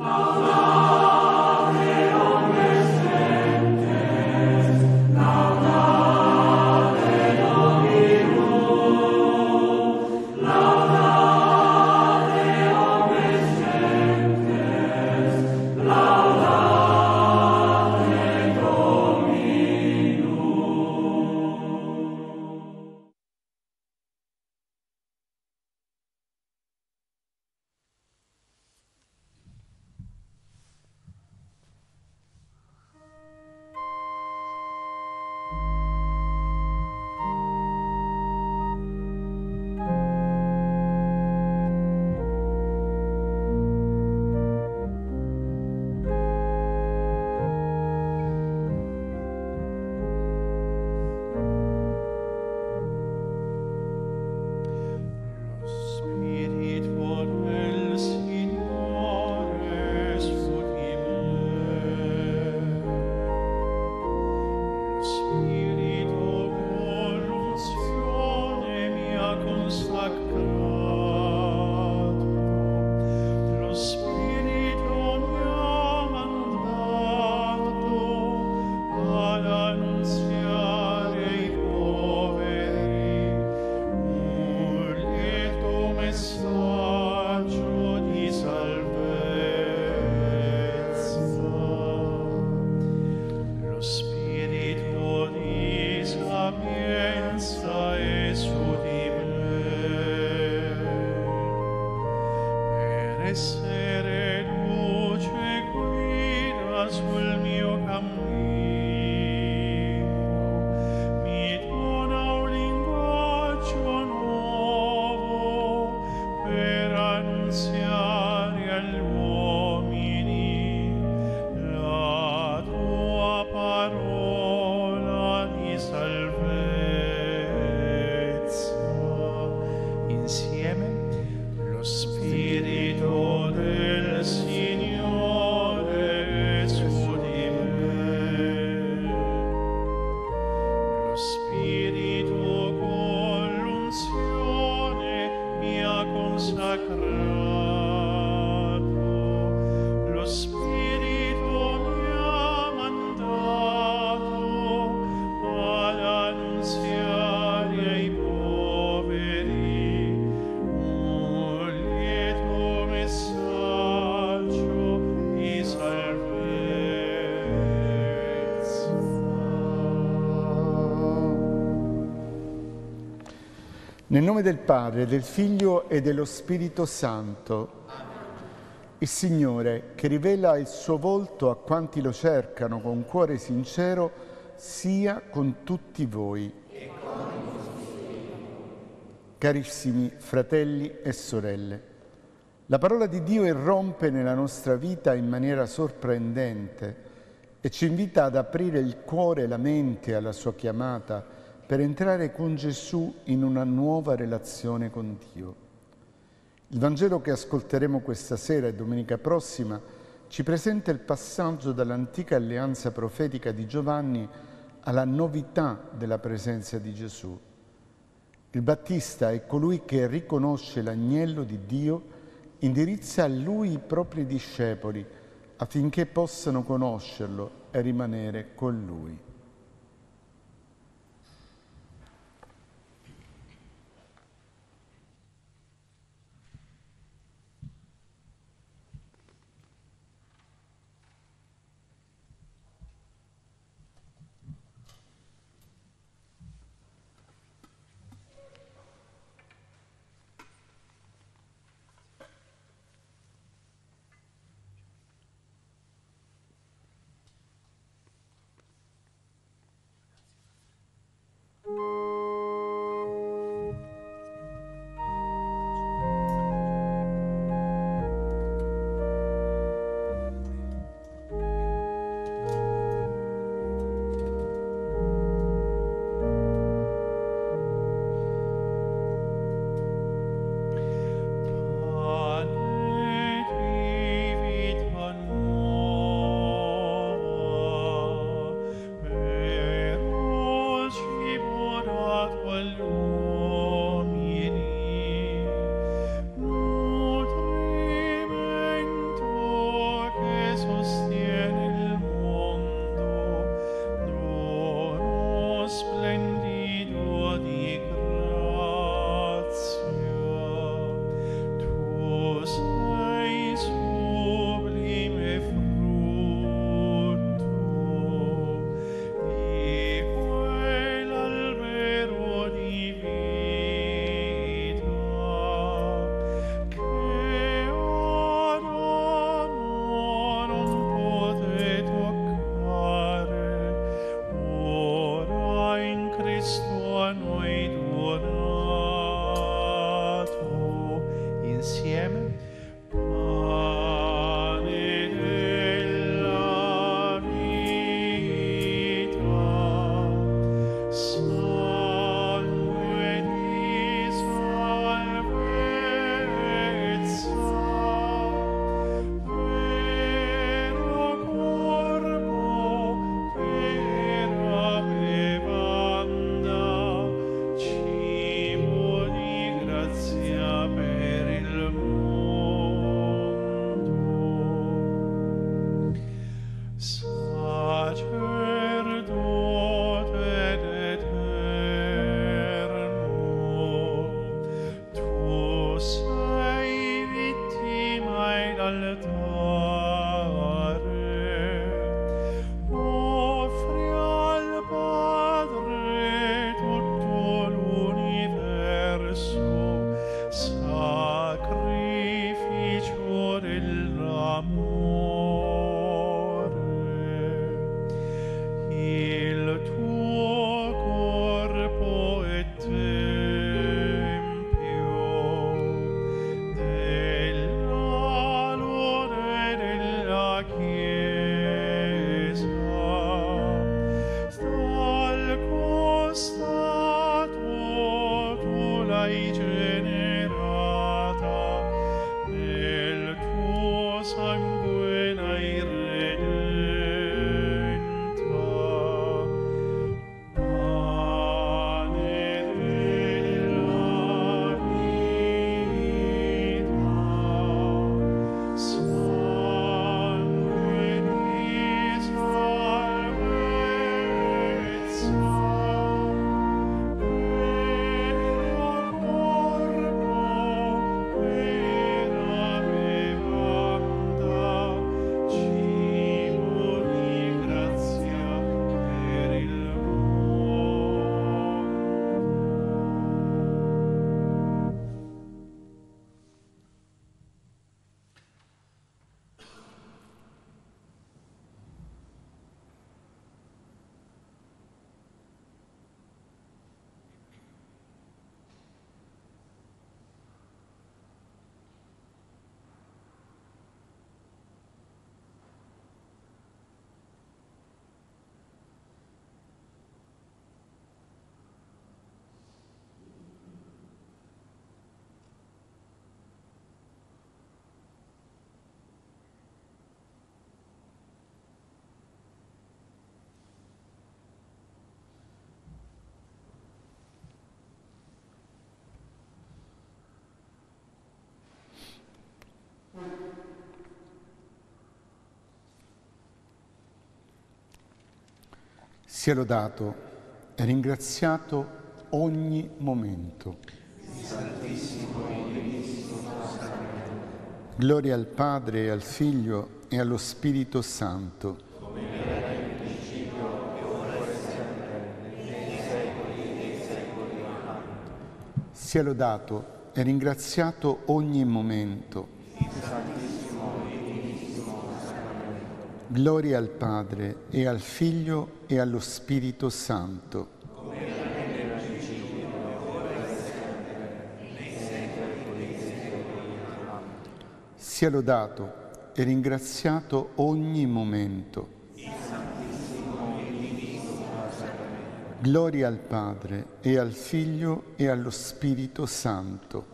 Allah. Nel nome del Padre, del Figlio e dello Spirito Santo. Il Signore, che rivela il suo volto a quanti lo cercano con cuore sincero, sia con tutti voi. Carissimi fratelli e sorelle, la parola di Dio irrompe nella nostra vita in maniera sorprendente e ci invita ad aprire il cuore e la mente alla sua chiamata per entrare con Gesù in una nuova relazione con Dio. Il Vangelo che ascolteremo questa sera e domenica prossima ci presenta il passaggio dall'antica alleanza profetica di Giovanni alla novità della presenza di Gesù. Il Battista è colui che riconosce l'agnello di Dio, indirizza a lui i propri discepoli affinché possano conoscerlo e rimanere con lui. Sia lodato e ringraziato ogni momento. Gloria al Padre, al Figlio e allo Spirito Santo. Sia lodato e ringraziato ogni momento. Gloria al Padre e al Figlio e allo Spirito Santo. Sia lodato e ringraziato ogni momento. Gloria al Padre e al Figlio e allo Spirito Santo.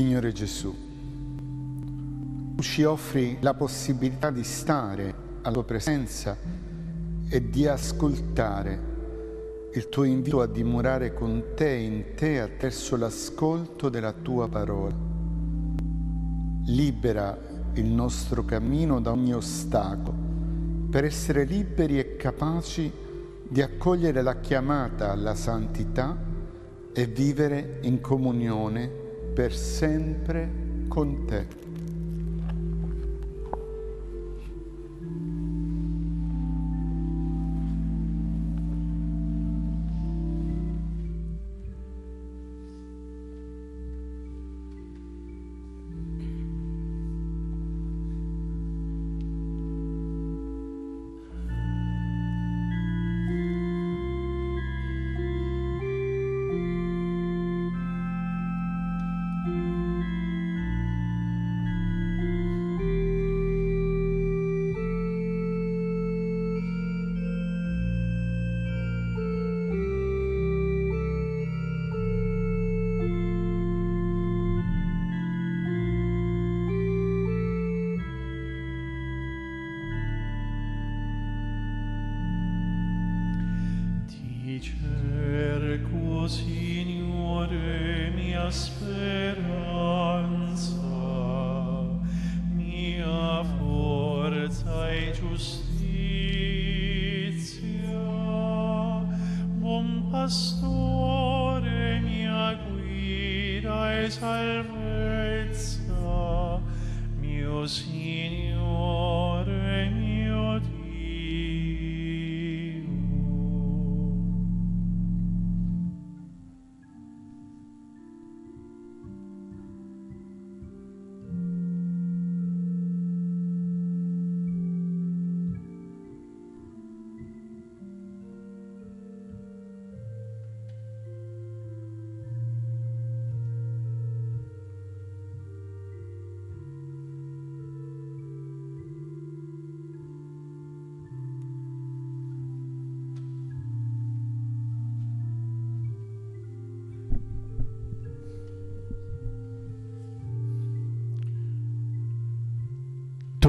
Signore Gesù, tu ci offri la possibilità di stare alla tua presenza e di ascoltare. Il tuo invito a dimorare con te in te attraverso l'ascolto della tua parola. Libera il nostro cammino da ogni ostacolo. Per essere liberi e capaci di accogliere la chiamata alla santità e vivere in comunione per sempre con te.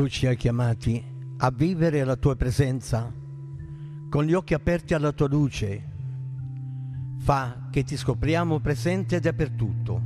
Tu ci hai chiamati a vivere la tua presenza con gli occhi aperti alla tua luce. Fa che ti scopriamo presente dappertutto.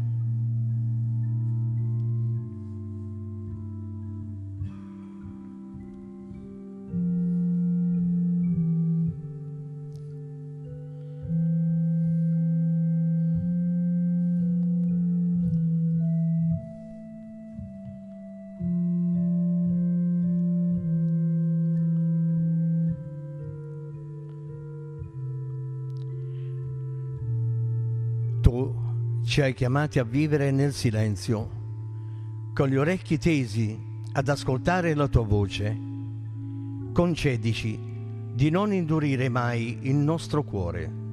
Ci hai chiamati a vivere nel silenzio, con gli orecchi tesi ad ascoltare la tua voce. Concedici di non indurire mai il nostro cuore.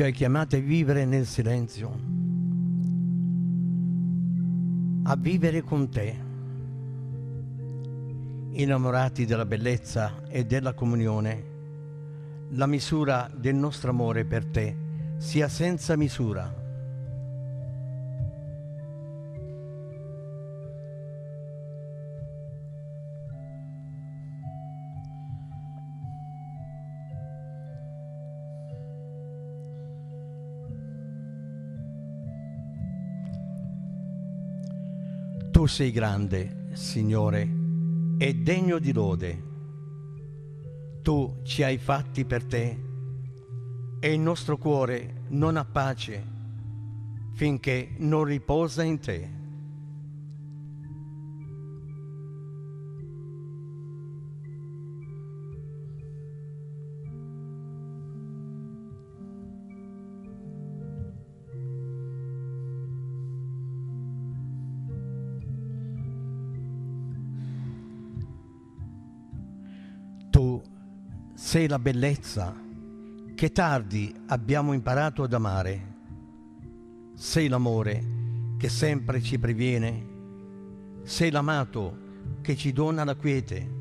Ci hai chiamati a vivere nel silenzio, a vivere con te, innamorati della bellezza e della comunione. La misura del nostro amore per te sia senza misura. Tu sei grande, Signore, e degno di lode. Tu ci hai fatti per te e il nostro cuore non ha pace finché non riposa in te. Sei la bellezza che tardi abbiamo imparato ad amare. Sei l'amore che sempre ci previene. Sei l'amato che ci dona la quiete.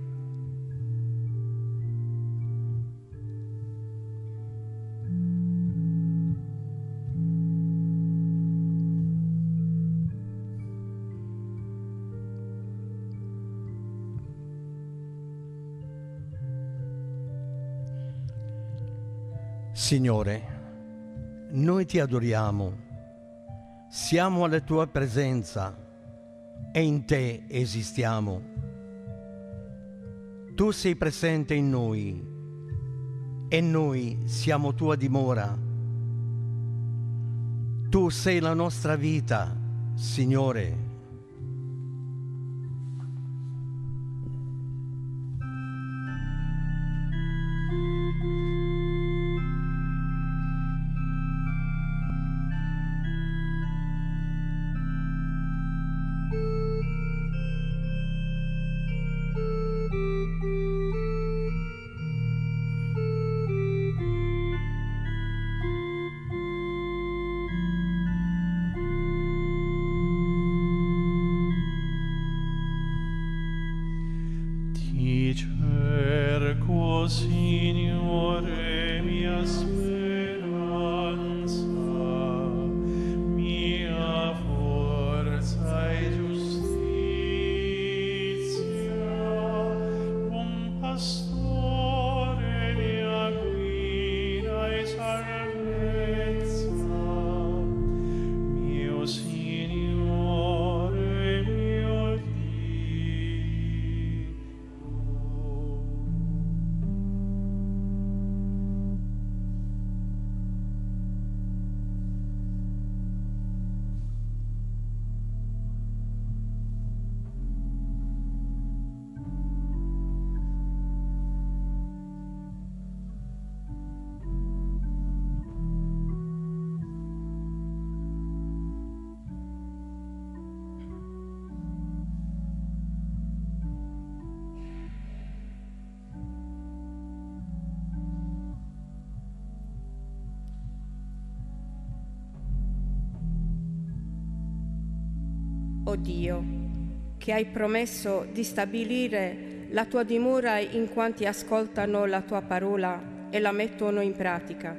Signore, noi ti adoriamo, siamo alla tua presenza e in te esistiamo. Tu sei presente in noi e noi siamo tua dimora. Tu sei la nostra vita, Signore. O Dio, che hai promesso di stabilire la tua dimora in quanti ascoltano la tua parola e la mettono in pratica.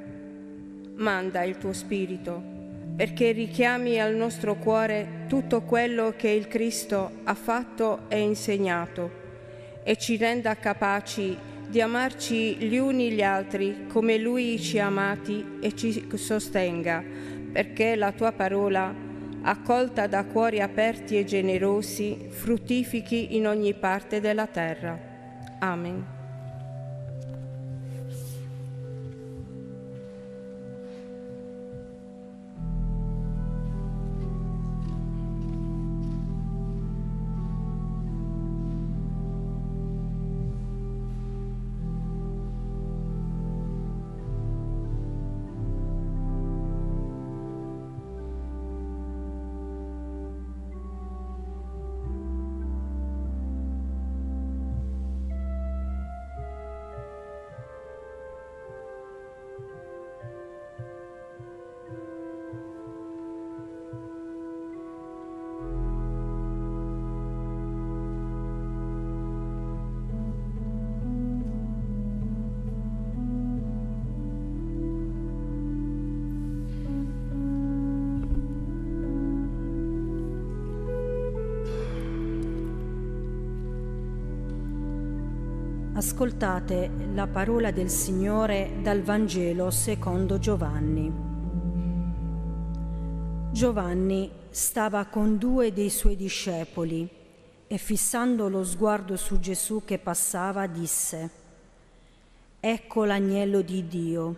Manda il tuo Spirito perché richiami al nostro cuore tutto quello che il Cristo ha fatto e insegnato e ci renda capaci di amarci gli uni gli altri come Lui ci ha amati e ci sostenga, perché la tua parola, accolta da cuori aperti e generosi, fruttifichi in ogni parte della terra. Amen. Ascoltate la parola del Signore dal Vangelo secondo Giovanni. Giovanni stava con due dei suoi discepoli e fissando lo sguardo su Gesù che passava disse, Ecco l'agnello di Dio.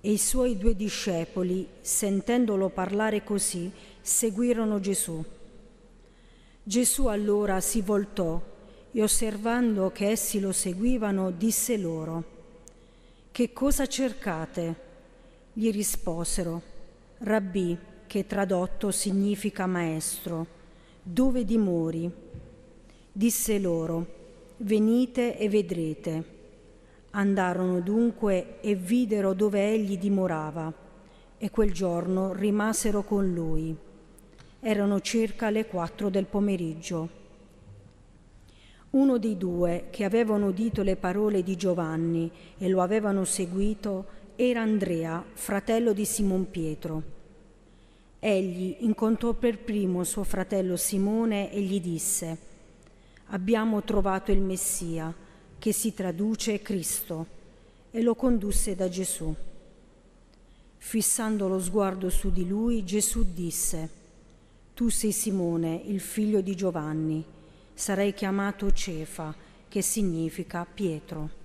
E i suoi due discepoli, sentendolo parlare così, seguirono Gesù. Gesù allora si voltò e osservando che essi lo seguivano, disse loro, Che cosa cercate? Gli risposero, Rabbì, che tradotto significa maestro, dove dimori? Disse loro, Venite e vedrete. Andarono dunque e videro dove egli dimorava, e quel giorno rimasero con lui. Erano circa le quattro del pomeriggio. Uno dei due che avevano udito le parole di Giovanni e lo avevano seguito era Andrea, fratello di Simon Pietro. Egli incontrò per primo suo fratello Simone e gli disse, abbiamo trovato il Messia, che si traduce Cristo, e lo condusse da Gesù. Fissando lo sguardo su di lui, Gesù disse, Tu sei Simone, il figlio di Giovanni sarei chiamato Cefa, che significa Pietro.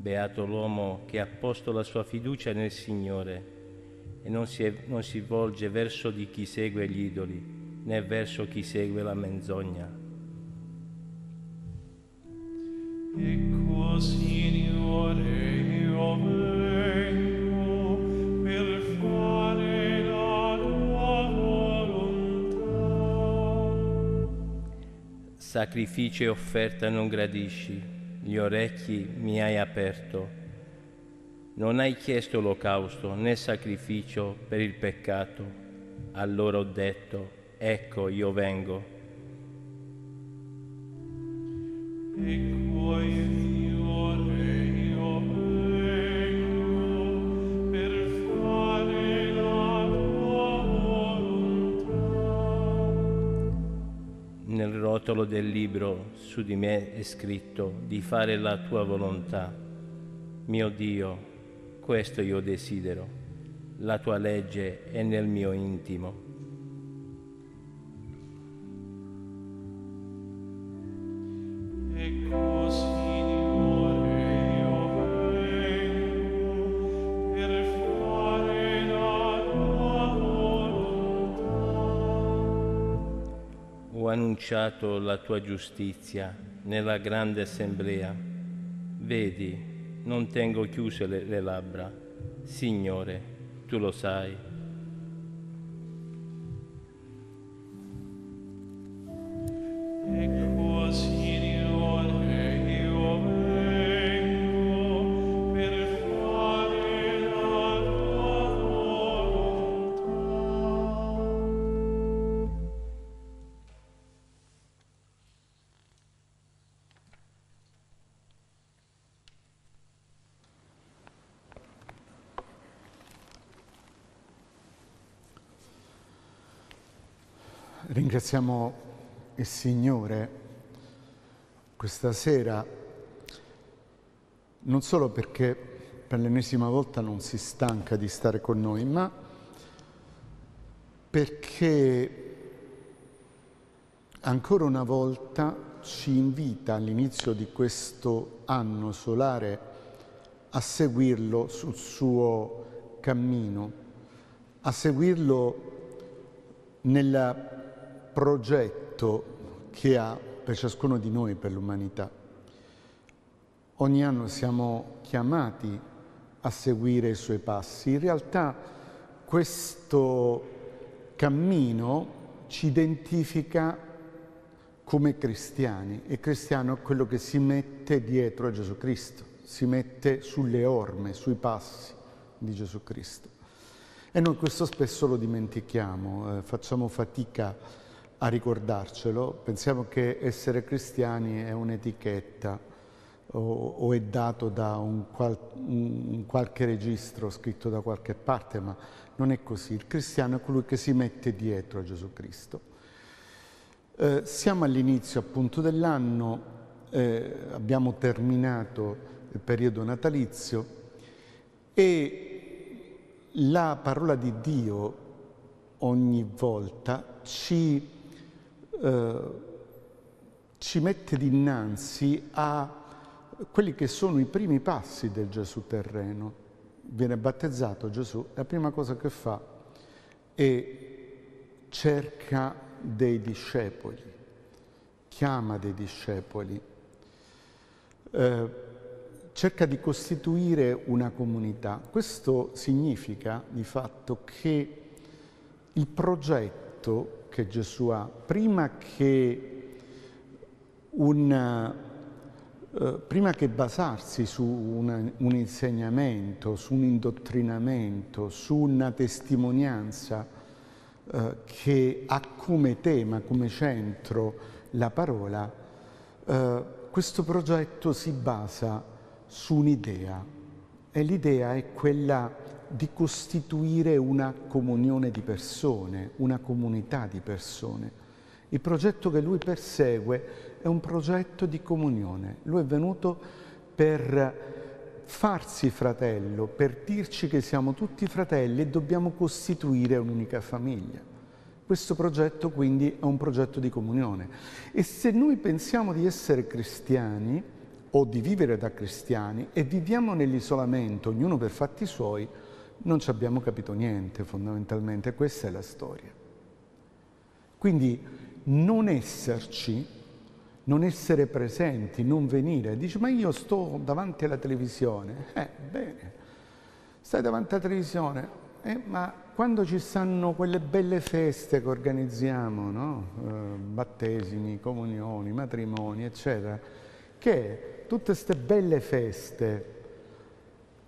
Beato l'uomo che ha posto la sua fiducia nel Signore e non si, è, non si volge verso di chi segue gli idoli. né verso chi segue la menzogna. Ecco, Signore, io vengo per fare la tua volontà. Sacrificio e offerta non gradisci, gli orecchi mi hai aperto. Non hai chiesto olocausto né sacrificio per il peccato. Allora ho detto, ecco io vengo. Ecco, Signore, rotolo del libro su di me è scritto di fare la tua volontà. Mio Dio, questo io desidero. La tua legge è nel mio intimo. Annunciato la tua giustizia nella grande assemblea. Vedi, non tengo chiuse le, le labbra. Signore, tu lo sai. Ecco, Ringraziamo il Signore questa sera non solo perché per l'ennesima volta non si stanca di stare con noi, ma perché ancora una volta ci invita all'inizio di questo anno solare a seguirlo sul suo cammino, a seguirlo nel progetto che ha per ciascuno di noi, per l'umanità. Ogni anno siamo chiamati a seguire i suoi passi. In realtà questo cammino ci identifica come cristiani e cristiano è quello che si mette dietro a Gesù Cristo, si mette sulle orme, sui passi di Gesù Cristo. E noi questo spesso lo dimentichiamo, eh, facciamo fatica a ricordarcelo, pensiamo che essere cristiani è un'etichetta o, o è dato da un, qual, un qualche registro scritto da qualche parte, ma non è così. Il cristiano è colui che si mette dietro a Gesù Cristo. Eh, siamo all'inizio appunto dell'anno, eh, abbiamo terminato il periodo natalizio e la parola di Dio ogni volta ci eh, ci mette dinanzi a quelli che sono i primi passi del Gesù terreno. Viene battezzato Gesù, la prima cosa che fa è cerca dei discepoli, chiama dei discepoli, eh, cerca di costituire una comunità. Questo significa di fatto che il progetto che Gesù ha, prima che, una, eh, prima che basarsi su una, un insegnamento, su un indottrinamento, su una testimonianza eh, che ha come tema, come centro la parola, eh, questo progetto si basa su un'idea. E l'idea è quella di costituire una comunione di persone, una comunità di persone. Il progetto che lui persegue è un progetto di comunione. Lui è venuto per farsi fratello, per dirci che siamo tutti fratelli e dobbiamo costituire un'unica famiglia. Questo progetto quindi è un progetto di comunione. E se noi pensiamo di essere cristiani o di vivere da cristiani e viviamo nell'isolamento, ognuno per fatti suoi, non ci abbiamo capito niente fondamentalmente, questa è la storia. Quindi non esserci, non essere presenti, non venire. Dici, ma io sto davanti alla televisione. Eh, bene, stai davanti alla televisione, eh, ma quando ci stanno quelle belle feste che organizziamo, no? Eh, battesimi, comunioni, matrimoni, eccetera, che tutte queste belle feste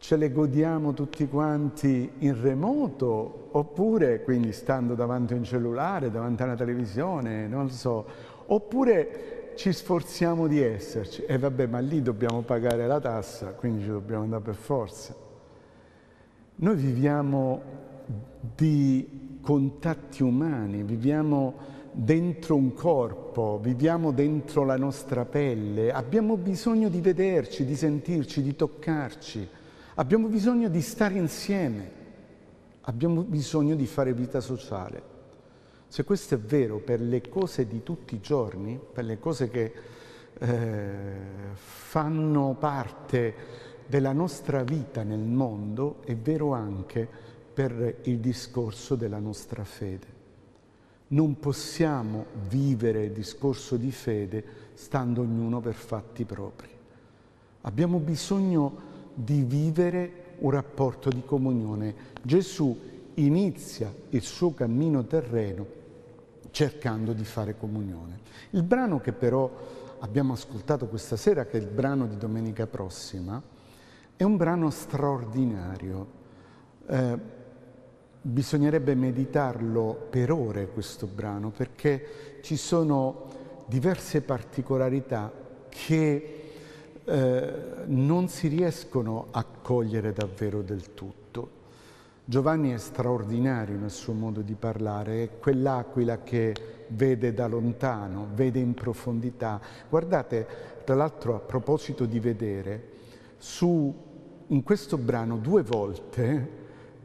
ce le godiamo tutti quanti in remoto oppure quindi stando davanti a un cellulare, davanti a una televisione, non so, oppure ci sforziamo di esserci. E vabbè ma lì dobbiamo pagare la tassa, quindi ci dobbiamo andare per forza. Noi viviamo di contatti umani, viviamo dentro un corpo, viviamo dentro la nostra pelle, abbiamo bisogno di vederci, di sentirci, di toccarci, abbiamo bisogno di stare insieme, abbiamo bisogno di fare vita sociale. Se questo è vero per le cose di tutti i giorni, per le cose che eh, fanno parte della nostra vita nel mondo, è vero anche per il discorso della nostra fede. Non possiamo vivere il discorso di fede stando ognuno per fatti propri. Abbiamo bisogno di vivere un rapporto di comunione. Gesù inizia il suo cammino terreno cercando di fare comunione. Il brano che però abbiamo ascoltato questa sera, che è il brano di domenica prossima, è un brano straordinario. Eh, bisognerebbe meditarlo per ore questo brano perché ci sono diverse particolarità che eh, non si riescono a cogliere davvero del tutto. Giovanni è straordinario nel suo modo di parlare, è quell'aquila che vede da lontano, vede in profondità. Guardate, tra l'altro a proposito di vedere, su, in questo brano due volte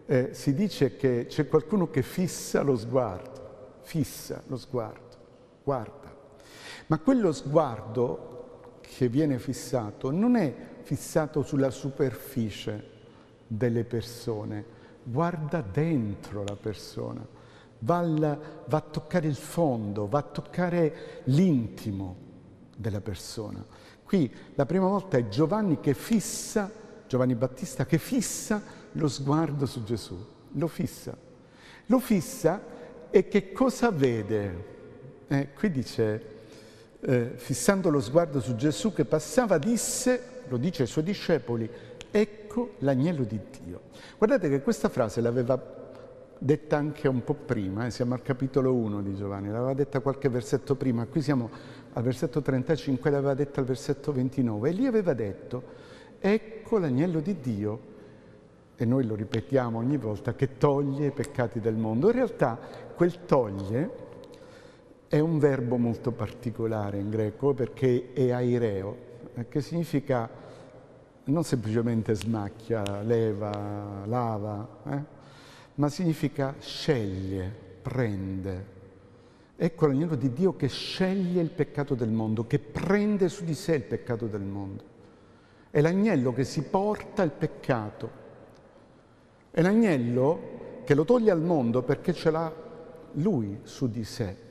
eh, si dice che c'è qualcuno che fissa lo sguardo, fissa lo sguardo, guarda. Ma quello sguardo che viene fissato non è fissato sulla superficie delle persone, guarda dentro la persona, va, al, va, a toccare il fondo, va a toccare l'intimo della persona. Qui la prima volta è Giovanni che fissa, Giovanni Battista che fissa lo sguardo su Gesù, lo fissa. Lo fissa e che cosa vede? Eh, qui dice, eh, fissando lo sguardo su Gesù che passava, disse, lo dice ai suoi discepoli, ecco l'agnello di Dio. Guardate che questa frase l'aveva detta anche un po' prima, eh, siamo al capitolo 1 di Giovanni, l'aveva detta qualche versetto prima, qui siamo al versetto 35, l'aveva detta al versetto 29 e lì aveva detto, ecco l'agnello di Dio, e noi lo ripetiamo ogni volta, che toglie i peccati del mondo. In realtà quel toglie è un verbo molto particolare in greco perché è aireo, eh, che significa non semplicemente smacchia, leva, lava, eh? ma significa sceglie, prende. Ecco l'agnello di Dio che sceglie il peccato del mondo, che prende su di sé il peccato del mondo. È l'agnello che si porta il peccato. È l'agnello che lo toglie al mondo perché ce l'ha lui su di sé.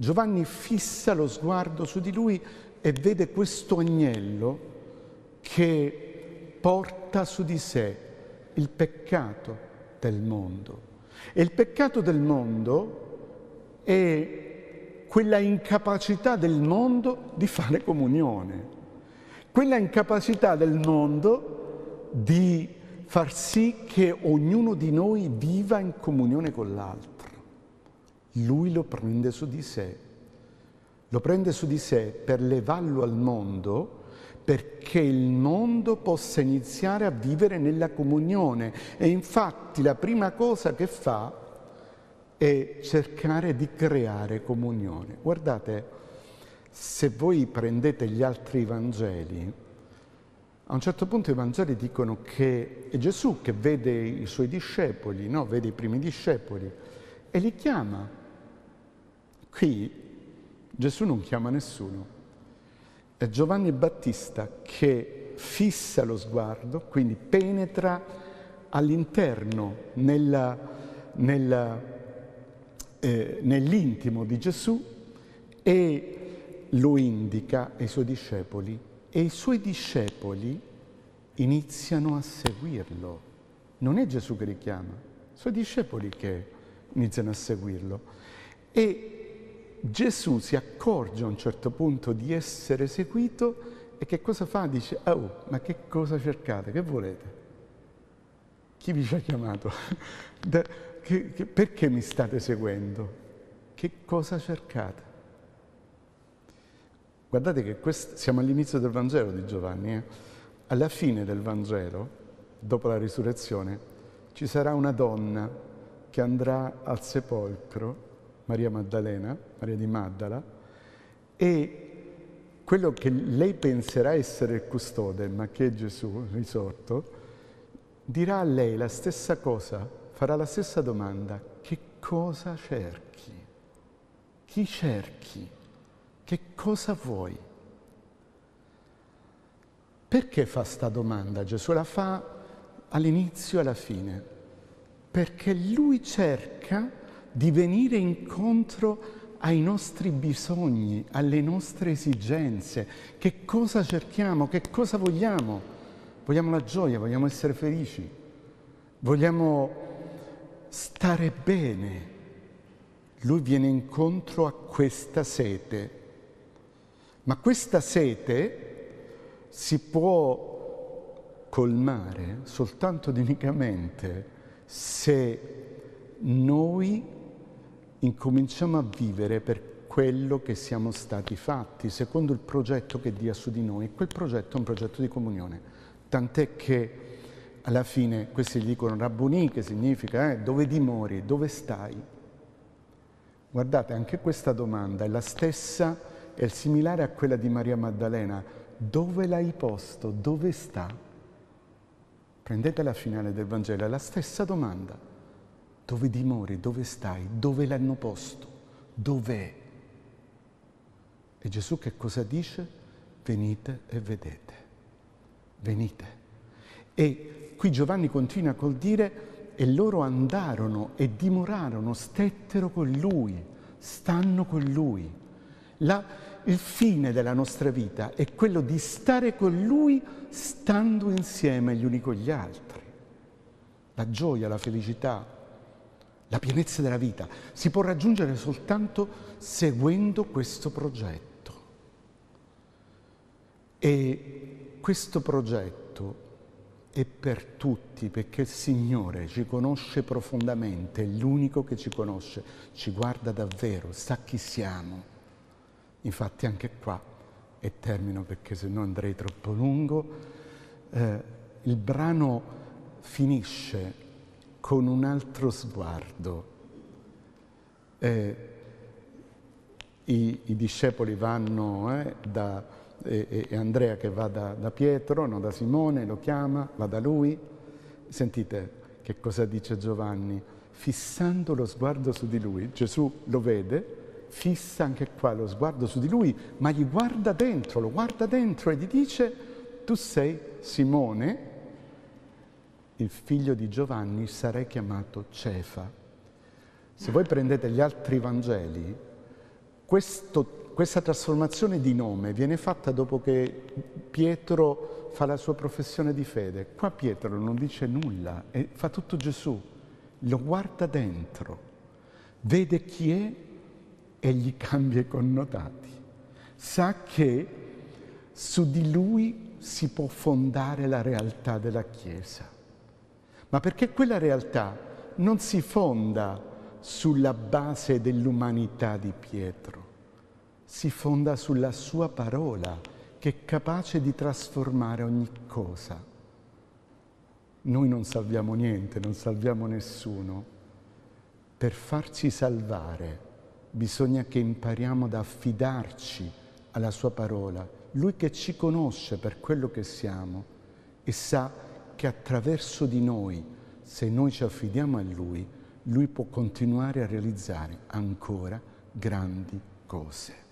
Giovanni fissa lo sguardo su di lui e vede questo agnello che porta su di sé il peccato del mondo. E il peccato del mondo è quella incapacità del mondo di fare comunione, quella incapacità del mondo di far sì che ognuno di noi viva in comunione con l'altro. Lui lo prende su di sé, lo prende su di sé per levarlo al mondo perché il mondo possa iniziare a vivere nella comunione. E infatti la prima cosa che fa è cercare di creare comunione. Guardate, se voi prendete gli altri Vangeli, a un certo punto i Vangeli dicono che è Gesù che vede i suoi discepoli, no? vede i primi discepoli e li chiama. Qui Gesù non chiama nessuno è Giovanni Battista che fissa lo sguardo, quindi penetra all'interno, nella, nella, eh, nell'intimo di Gesù e lo indica ai suoi discepoli e i suoi discepoli iniziano a seguirlo. Non è Gesù che li chiama, sono i discepoli che iniziano a seguirlo. E Gesù si accorge a un certo punto di essere seguito e che cosa fa? Dice, oh, ma che cosa cercate? Che volete? Chi vi ci ha chiamato? Da, che, che, perché mi state seguendo? Che cosa cercate? Guardate che questo, siamo all'inizio del Vangelo di Giovanni. Eh? Alla fine del Vangelo, dopo la risurrezione, ci sarà una donna che andrà al sepolcro, Maria Maddalena, Maria di Maddala, e quello che lei penserà essere il custode, ma che è Gesù risorto, dirà a lei la stessa cosa, farà la stessa domanda, che cosa cerchi? Chi cerchi? Che cosa vuoi? Perché fa sta domanda? Gesù la fa all'inizio e alla fine. Perché lui cerca di venire incontro ai nostri bisogni, alle nostre esigenze. Che cosa cerchiamo? Che cosa vogliamo? Vogliamo la gioia, vogliamo essere felici, vogliamo stare bene. Lui viene incontro a questa sete, ma questa sete si può colmare soltanto ed se noi incominciamo a vivere per quello che siamo stati fatti, secondo il progetto che Dio ha su di noi. Quel progetto è un progetto di comunione, tant'è che alla fine questi gli dicono Rabboni, che significa eh, dove dimori, dove stai? Guardate, anche questa domanda è la stessa, è similare a quella di Maria Maddalena. Dove l'hai posto? Dove sta? Prendete la finale del Vangelo, è la stessa domanda. Dove dimori? Dove stai? Dove l'hanno posto? Dov'è? E Gesù che cosa dice? Venite e vedete. Venite. E qui Giovanni continua col dire, e loro andarono e dimorarono, stettero con lui, stanno con lui. La, il fine della nostra vita è quello di stare con lui stando insieme gli uni con gli altri. La gioia, la felicità, la pienezza della vita si può raggiungere soltanto seguendo questo progetto. E questo progetto è per tutti perché il Signore ci conosce profondamente, è l'unico che ci conosce, ci guarda davvero, sa chi siamo. Infatti anche qua, e termino perché se no andrei troppo lungo, eh, il brano finisce con un altro sguardo. Eh, i, i, discepoli vanno eh, da, e, e, Andrea che va da, da Pietro, no, da Simone, lo chiama, va da lui. Sentite che cosa dice Giovanni. Fissando lo sguardo su di lui, Gesù lo vede, fissa anche qua lo sguardo su di lui, ma gli guarda dentro, lo guarda dentro e gli dice, tu sei Simone, il figlio di Giovanni, sarei chiamato Cefa. Se voi prendete gli altri Vangeli, questo, questa trasformazione di nome viene fatta dopo che Pietro fa la sua professione di fede. Qua Pietro non dice nulla, e fa tutto Gesù, lo guarda dentro, vede chi è e gli cambia i connotati. Sa che su di lui si può fondare la realtà della Chiesa ma perché quella realtà non si fonda sulla base dell'umanità di Pietro, si fonda sulla sua parola che è capace di trasformare ogni cosa. Noi non salviamo niente, non salviamo nessuno. Per farci salvare bisogna che impariamo ad affidarci alla sua parola. Lui che ci conosce per quello che siamo e sa che attraverso di noi, se noi ci affidiamo a Lui, Lui può continuare a realizzare ancora grandi cose.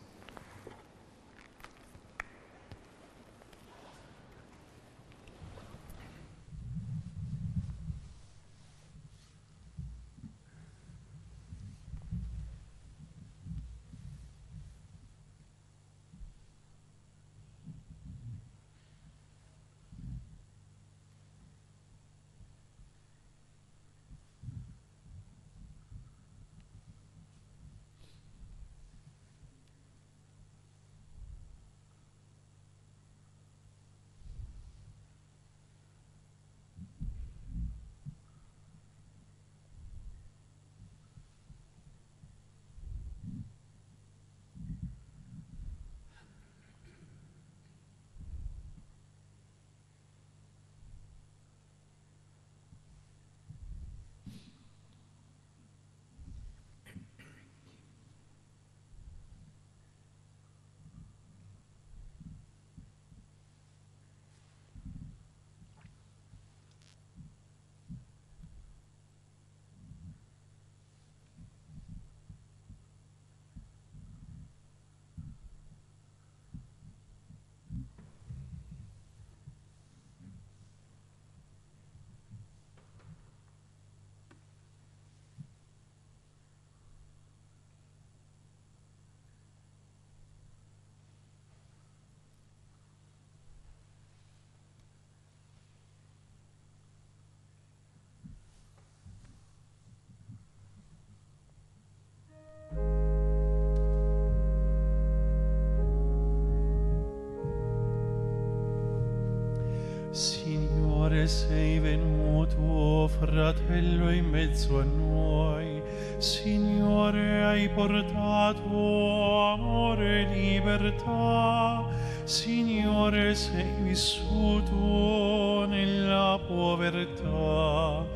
Sei venuto, fratello, in mezzo a noi. Signore, hai portato amore e libertà. Signore, sei vissuto nella povertà.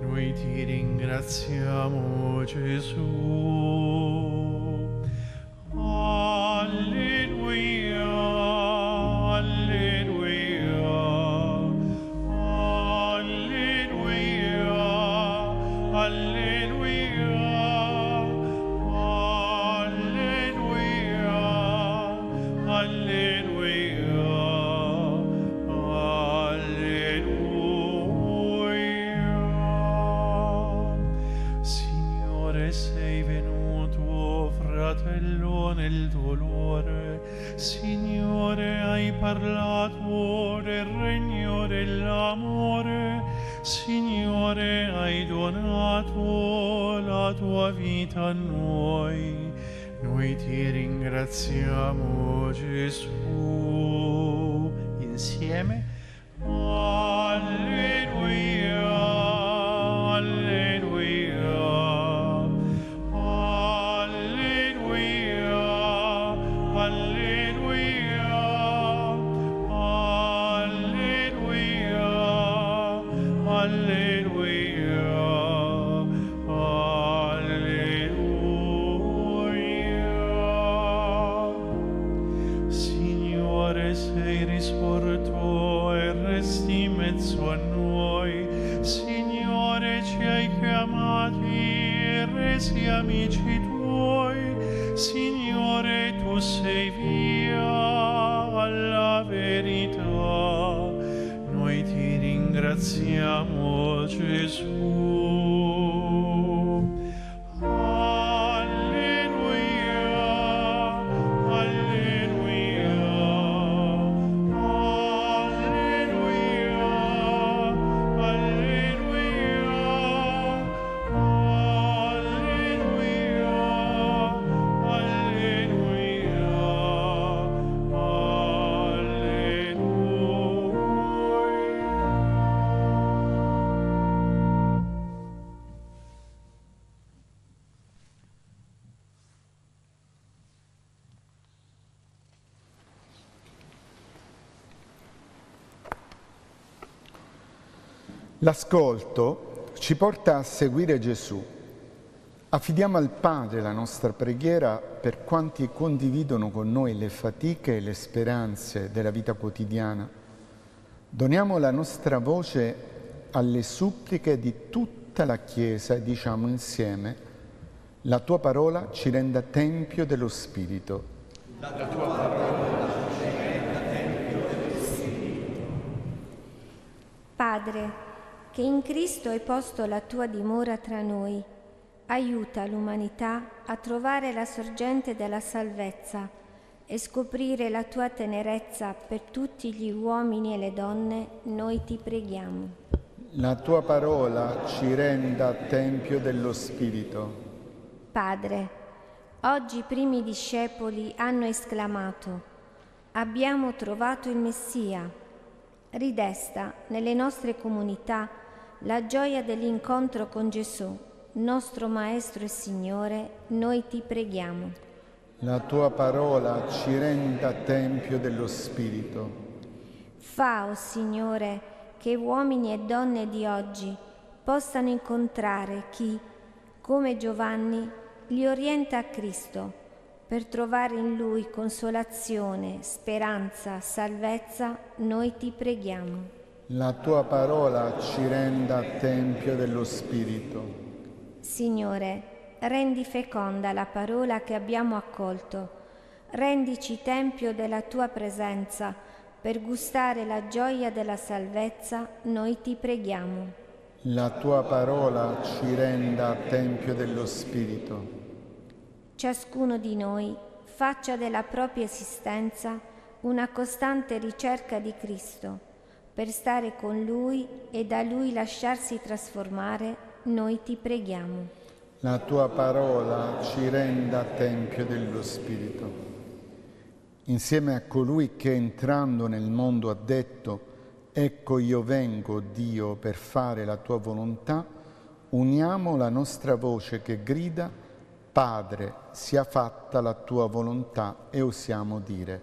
Noi ti ringraziamo, Gesù. A noi. Noi ti ringraziamo, Gesù. Insieme. L'ascolto ci porta a seguire Gesù. Affidiamo al Padre la nostra preghiera per quanti condividono con noi le fatiche e le speranze della vita quotidiana. Doniamo la nostra voce alle suppliche di tutta la Chiesa e diciamo insieme, la tua parola ci renda tempio dello Spirito. Padre, che in Cristo hai posto la tua dimora tra noi, aiuta l'umanità a trovare la sorgente della salvezza e scoprire la tua tenerezza per tutti gli uomini e le donne, noi ti preghiamo. La tua parola ci renda tempio dello Spirito. Padre, oggi i primi discepoli hanno esclamato, abbiamo trovato il Messia. Ridesta nelle nostre comunità la gioia dell'incontro con Gesù, nostro Maestro e Signore, noi ti preghiamo. La tua parola ci renda tempio dello Spirito. Fa, o Signore, che uomini e donne di oggi possano incontrare chi, come Giovanni, li orienta a Cristo, per trovare in Lui consolazione, speranza, salvezza, noi ti preghiamo. La tua parola ci renda tempio dello Spirito. Signore, rendi feconda la parola che abbiamo accolto, rendici tempio della tua presenza, per gustare la gioia della salvezza, noi ti preghiamo. La tua parola ci renda tempio dello Spirito. Ciascuno di noi faccia della propria esistenza una costante ricerca di Cristo, per stare con Lui e da Lui lasciarsi trasformare, noi ti preghiamo. La tua parola ci renda tempio dello Spirito. Insieme a colui che entrando nel mondo ha detto, Ecco io vengo, Dio, per fare la tua volontà, uniamo la nostra voce che grida, Padre, sia fatta la tua volontà e osiamo dire,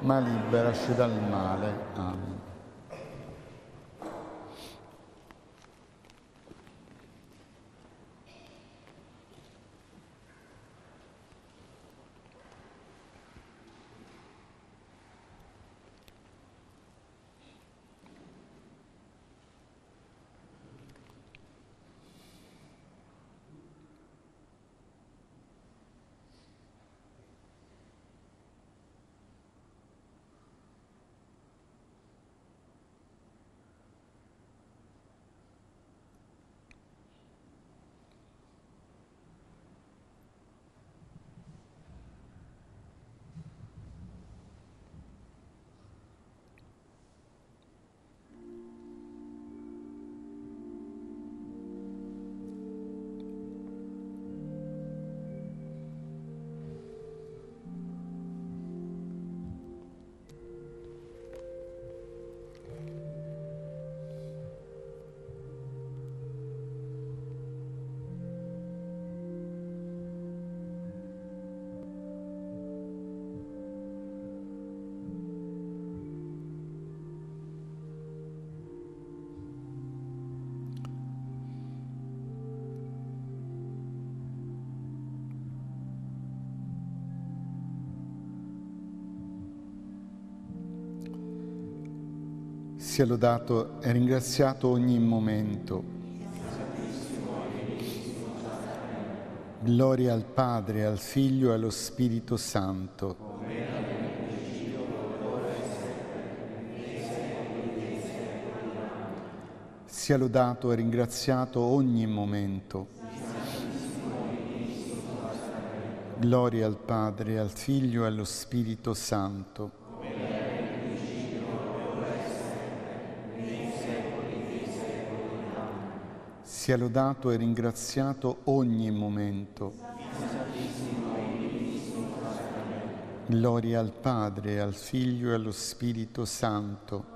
ma liberaci dal male. Amen. Sia lodato e ringraziato ogni momento. Gloria al Padre, al Figlio e allo Spirito Santo. Sia lodato e ringraziato ogni momento. Gloria al Padre, al Figlio e allo Spirito Santo. Sia lodato e ringraziato ogni momento. Gloria al Padre, al Figlio e allo Spirito Santo.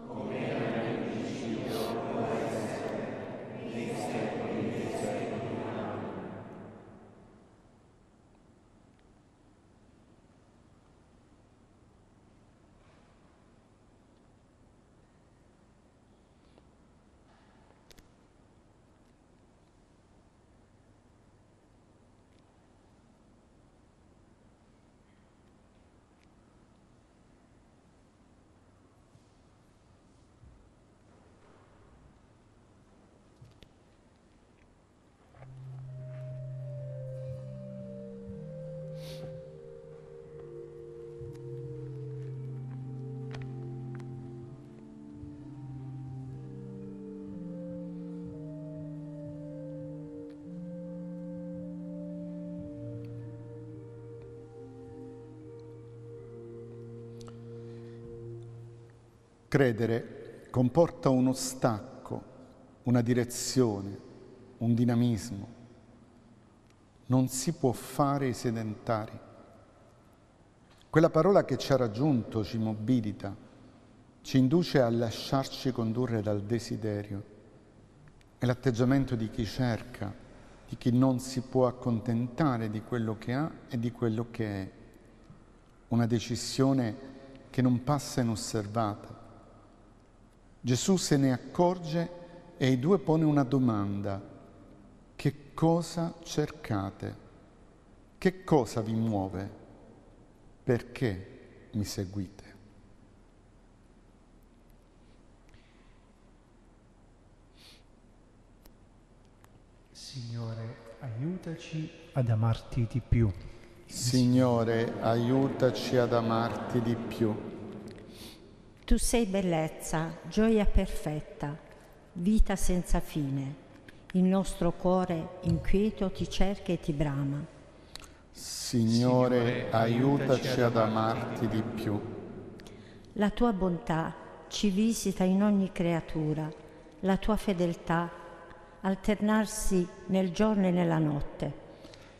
Credere comporta uno stacco, una direzione, un dinamismo. Non si può fare i sedentari. Quella parola che ci ha raggiunto ci mobilita, ci induce a lasciarci condurre dal desiderio. È l'atteggiamento di chi cerca, di chi non si può accontentare di quello che ha e di quello che è. Una decisione che non passa inosservata Gesù se ne accorge e ai due pone una domanda. Che cosa cercate? Che cosa vi muove? Perché mi seguite? Signore, aiutaci ad amarti di più. Signore, aiutaci ad amarti di più. Tu sei bellezza, gioia perfetta, vita senza fine. Il nostro cuore inquieto ti cerca e ti brama. Signore, aiutaci ad amarti di più. La tua bontà ci visita in ogni creatura, la tua fedeltà alternarsi nel giorno e nella notte.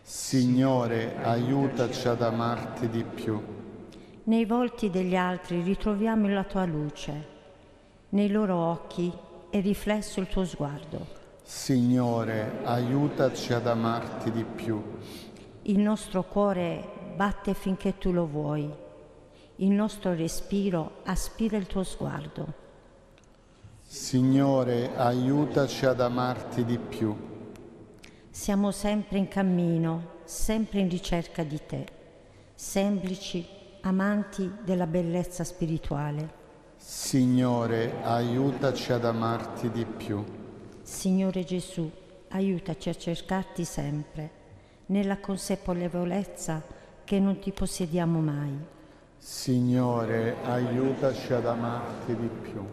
Signore, aiutaci ad amarti di più. Nei volti degli altri ritroviamo la tua luce, nei loro occhi è riflesso il tuo sguardo. Signore, aiutaci ad amarti di più. Il nostro cuore batte finché tu lo vuoi, il nostro respiro aspira il tuo sguardo. Signore, aiutaci ad amarti di più. Siamo sempre in cammino, sempre in ricerca di te, semplici amanti della bellezza spirituale. Signore, aiutaci ad amarti di più. Signore Gesù, aiutaci a cercarti sempre, nella consapevolezza che non ti possediamo mai. Signore, aiutaci ad amarti di più.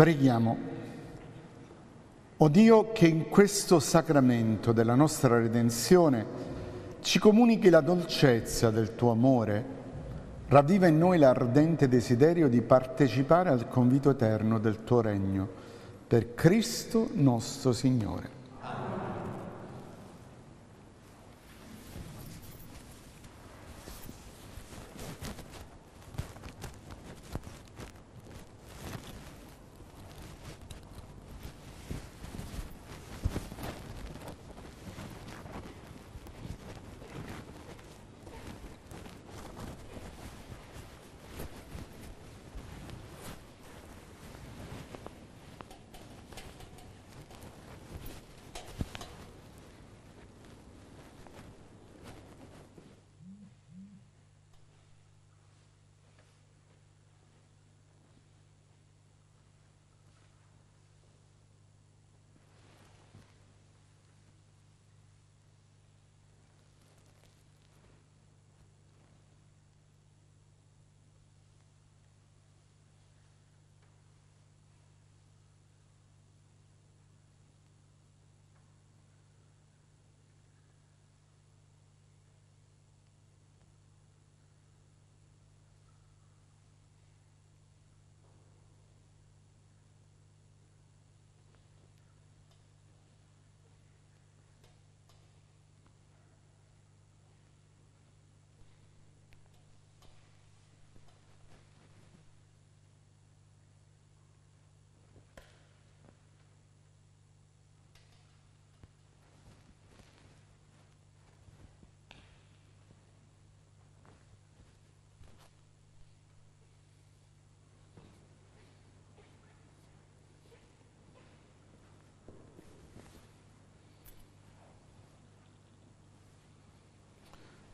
Preghiamo. O Dio che in questo sacramento della nostra redenzione ci comunichi la dolcezza del tuo amore, ravviva in noi l'ardente desiderio di partecipare al convito eterno del tuo regno, per Cristo nostro Signore.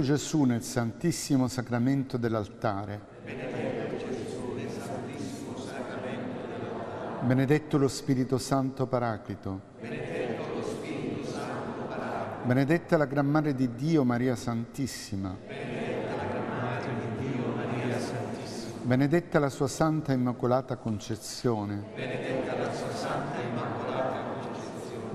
Gesù nel santissimo sacramento dell'altare. Benedetto lo Spirito Santo Paraclito. Benedetta la Gran Madre di Dio Maria Santissima. Benedetta la sua Santa Immacolata Concezione. Benedetta la sua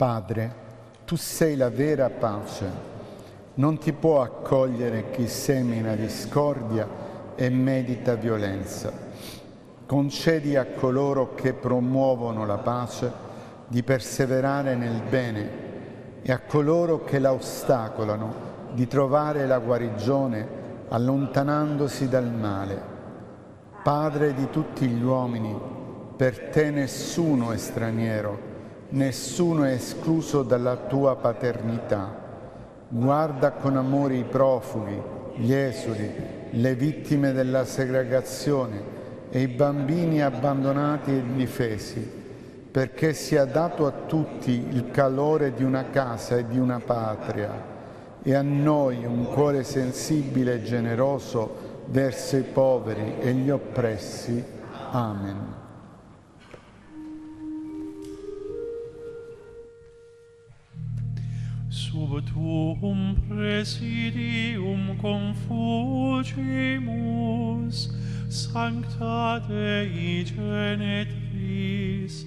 Padre, tu sei la vera pace. Non ti può accogliere chi semina discordia e medita violenza. Concedi a coloro che promuovono la pace di perseverare nel bene e a coloro che la ostacolano di trovare la guarigione allontanandosi dal male. Padre di tutti gli uomini, per te nessuno è straniero nessuno è escluso dalla tua paternità. Guarda con amore i profughi, gli esuli, le vittime della segregazione e i bambini abbandonati e indifesi, perché sia dato a tutti il calore di una casa e di una patria e a noi un cuore sensibile e generoso verso i poveri e gli oppressi. Amen. sub tuum presidium confugimus, sancta Dei genetris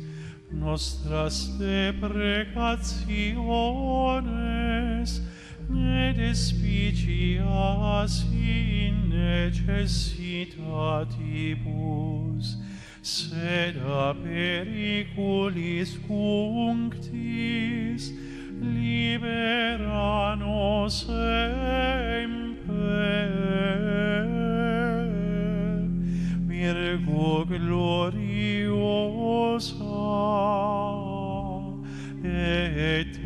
nostras deprecationes, ne despicias in necessitatibus sed a periculis cunctis libera nos semper, Virgo gloriosa et.